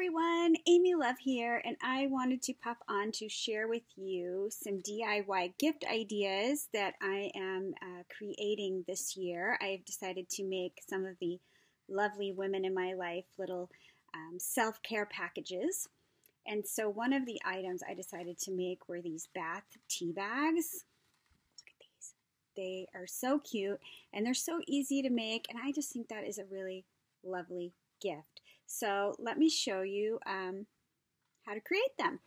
everyone, Amy Love here, and I wanted to pop on to share with you some DIY gift ideas that I am uh, creating this year. I've decided to make some of the lovely women in my life little um, self care packages. And so, one of the items I decided to make were these bath tea bags. Look at these. They are so cute and they're so easy to make, and I just think that is a really lovely gift. So let me show you um, how to create them.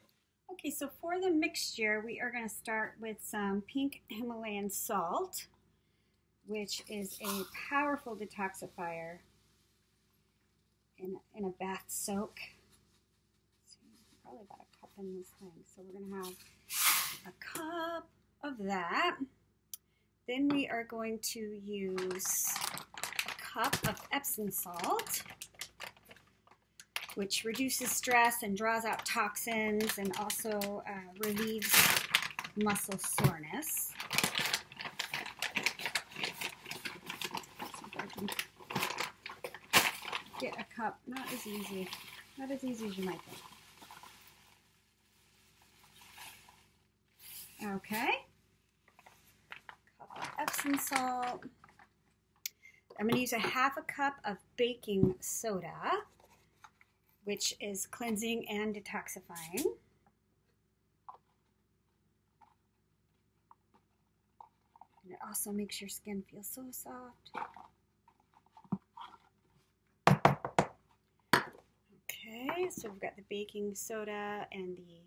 Okay, so for the mixture, we are going to start with some pink Himalayan salt, which is a powerful detoxifier in, in a bath soak. So probably about a cup in this thing. So we're going to have a cup of that. Then we are going to use a cup of Epsom salt which reduces stress and draws out toxins and also uh, relieves muscle soreness. Get a cup, not as easy, not as easy as you might think. Okay. Epsom salt. I'm going to use a half a cup of baking soda which is cleansing and detoxifying. And it also makes your skin feel so soft. Okay, so we've got the baking soda and the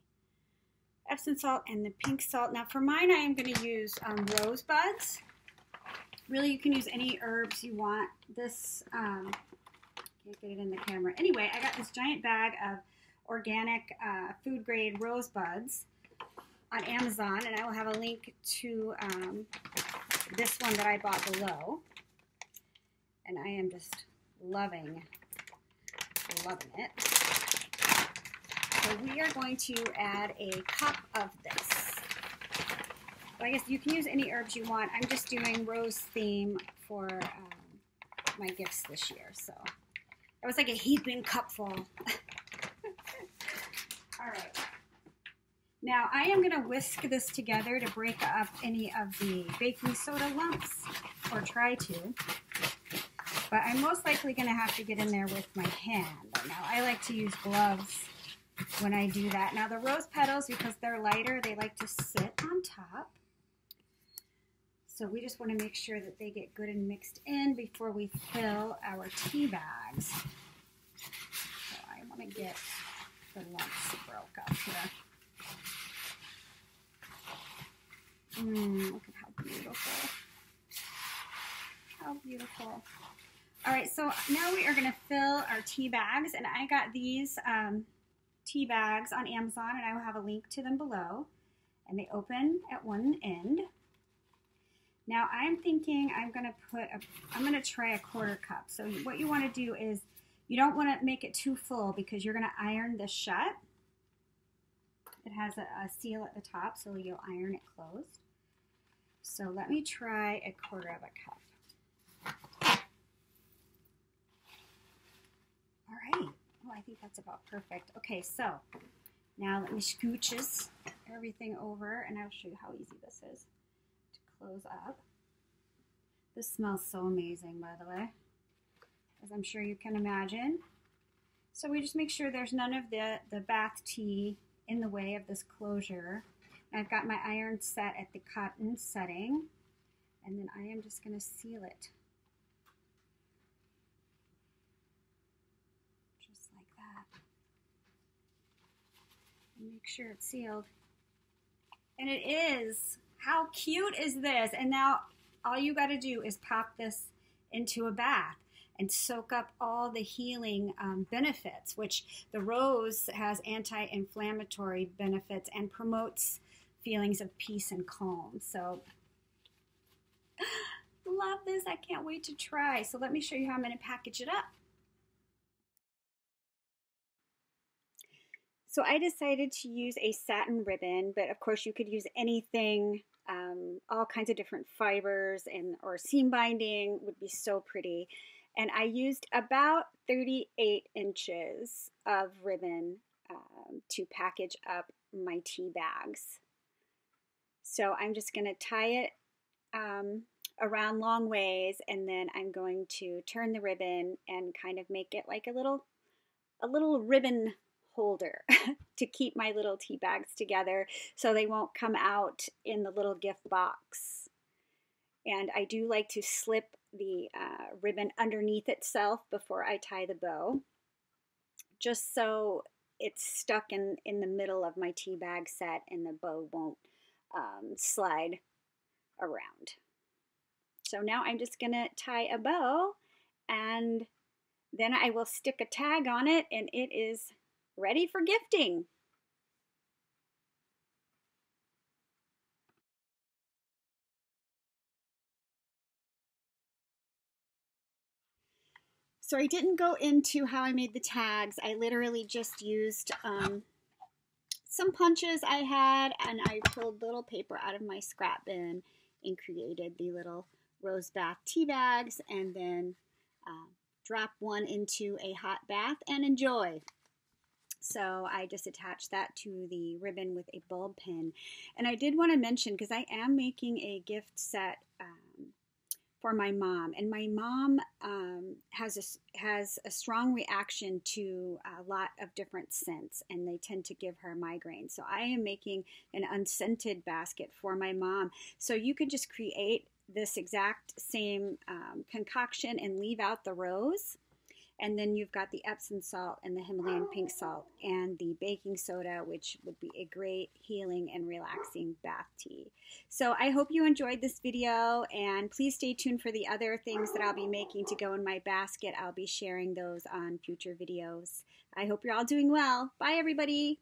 Epsom salt and the pink salt. Now for mine, I am going to use um, rosebuds. Really, you can use any herbs you want. This um, can't get it in the camera. Anyway, I got this giant bag of organic uh, food grade rosebuds on Amazon, and I will have a link to um, this one that I bought below. And I am just loving, loving it. So we are going to add a cup of this. I guess you can use any herbs you want. I'm just doing rose theme for um, my gifts this year. So it was like a heaping cupful. All right. Now I am going to whisk this together to break up any of the baking soda lumps, or try to. But I'm most likely going to have to get in there with my hand. Now I like to use gloves when I do that. Now the rose petals, because they're lighter, they like to sit on top. So we just want to make sure that they get good and mixed in before we fill our tea bags. So I want to get the lumps broke up here. Mmm, look at how beautiful. How beautiful. All right, so now we are going to fill our tea bags, and I got these um, tea bags on Amazon, and I will have a link to them below. And they open at one end. Now I'm thinking I'm going to put, a, I'm going to try a quarter cup. So what you want to do is you don't want to make it too full because you're going to iron this shut. It has a, a seal at the top, so you'll iron it closed. So let me try a quarter of a cup. All right. Oh, I think that's about perfect. Okay, so now let me scooches everything over, and I'll show you how easy this is close up. This smells so amazing, by the way, as I'm sure you can imagine. So we just make sure there's none of the, the bath tea in the way of this closure. I've got my iron set at the cotton setting, and then I am just going to seal it. Just like that. And make sure it's sealed. And it is how cute is this? And now all you got to do is pop this into a bath and soak up all the healing um, benefits, which the rose has anti inflammatory benefits and promotes feelings of peace and calm. So, love this. I can't wait to try. So, let me show you how I'm going to package it up. So, I decided to use a satin ribbon, but of course, you could use anything um, all kinds of different fibers and or seam binding would be so pretty. And I used about 38 inches of ribbon um, to package up my tea bags. So I'm just going to tie it um, around long ways and then I'm going to turn the ribbon and kind of make it like a little a little ribbon holder to keep my little tea bags together so they won't come out in the little gift box. And I do like to slip the uh, ribbon underneath itself before I tie the bow, just so it's stuck in, in the middle of my tea bag set and the bow won't um, slide around. So now I'm just going to tie a bow and then I will stick a tag on it and it is ready for gifting. So I didn't go into how I made the tags. I literally just used um, some punches I had and I pulled little paper out of my scrap bin and created the little rose bath tea bags and then uh, drop one into a hot bath and enjoy. So I just attached that to the ribbon with a bulb pin. And I did want to mention, because I am making a gift set um, for my mom, and my mom um, has a, has a strong reaction to a lot of different scents, and they tend to give her migraines. So I am making an unscented basket for my mom. So you could just create this exact same um, concoction and leave out the rose. And then you've got the Epsom salt and the Himalayan pink salt and the baking soda, which would be a great healing and relaxing bath tea. So I hope you enjoyed this video and please stay tuned for the other things that I'll be making to go in my basket. I'll be sharing those on future videos. I hope you're all doing well. Bye everybody.